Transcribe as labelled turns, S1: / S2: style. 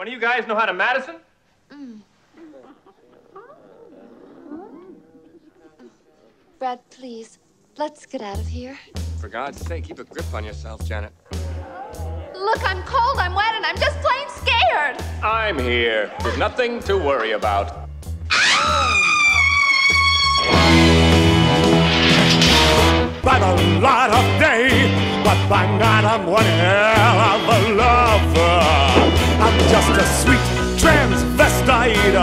S1: One of you guys know how to Madison?
S2: Brad, please, let's get out of here.
S3: For God's sake, keep a grip on yourself, Janet.
S2: Look, I'm cold, I'm wet, and I'm just plain scared.
S1: I'm here. There's nothing to worry about.
S4: by the light of day, but by night I'm one hell of a lover. A sweet transvestite